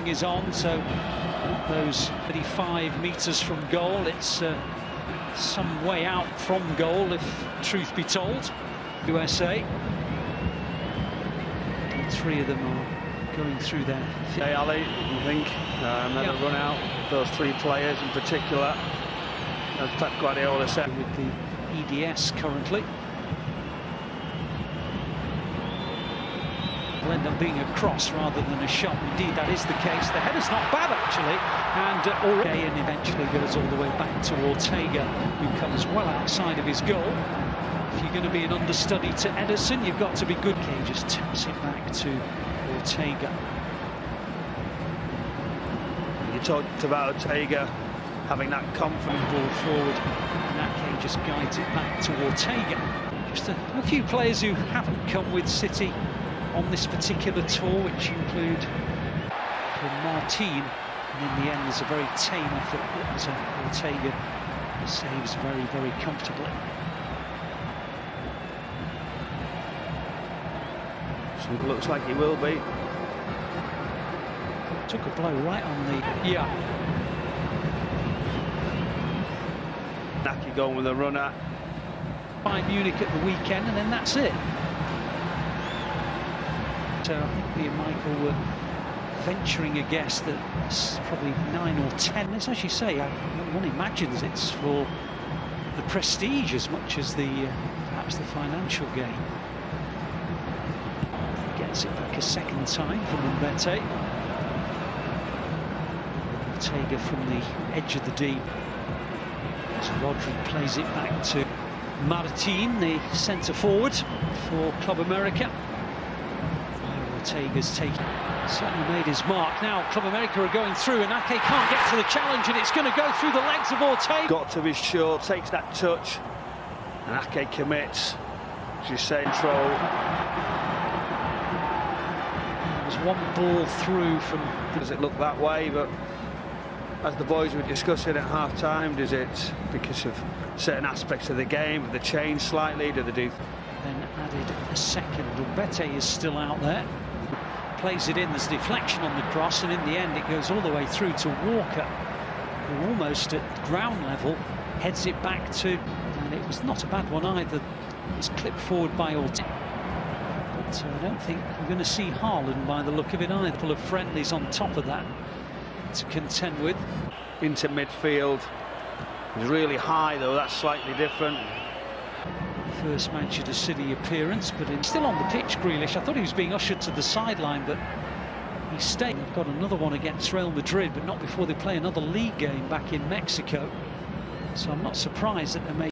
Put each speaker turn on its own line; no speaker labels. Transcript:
is on, so those 35 metres from goal, it's uh, some way out from goal, if truth be told. USA. Three of them are going through there.
Hey Ali, I think, um, had
Yeah.
a run out, those three players in particular, as Pep Guardiola said.
with the EDS currently. Will end up being a cross rather than a shot. Indeed, that is the case. The header's not bad, actually. And uh, and eventually goes all the way back to Ortega, who comes well outside of his goal. If you're going to be an understudy to Ederson, you've got to be good. Okay, just taps it back to Ortega.
You talked about Ortega having that confident
ball forward. Nake just guides it back to Ortega. Just a, a few players who haven't come with City on this particular tour, which include from Martin. And in the end, there's a very tame effort that uh, Ortega saves very, very comfortably.
So it looks like he will be.
Took a blow right on the. Yeah,
Naki going with a runner.
Bayern Munich at the weekend, and then that's it. So I think me and Michael were venturing a guess that it's probably nine or ten. As you say, I, one imagines it's for the prestige as much as the uh, perhaps the financial gain. Gets it back a second time from Mbete. Ortega from the edge of the deep. As Rodri plays it back to Martin, the centre forward for Club America. Ortega's taken, certainly made his mark. Now Club America are going through, and Ake can't get to the challenge, and it's going to go through the legs of Ortega.
Got to his show, takes that touch, and Ake commits. Say, control.
There's one ball through from
Does it look that way? But as the boys were discussing at half time, does it because of certain aspects of the game, have they changed slightly? Do they do
then added a second. Mbete is still out there. Plays it in, there's deflection on the cross, and in the end it goes all the way through to Walker, who almost at ground level heads it back to, and it was not a bad one either. it's clipped forward by Ortega. But uh, I don't think we're going to see Haaland by the look of it either. Full of friendlies on top of that to contend with.
into midfield? It's really high though, that's slightly different.
First Manchester City appearance, but he's still on the pitch, Grealish. I thought he was being ushered to the sideline, but he stayed. They've got another one against Real Madrid, but not before they play another league game back in Mexico. So I'm not surprised that they may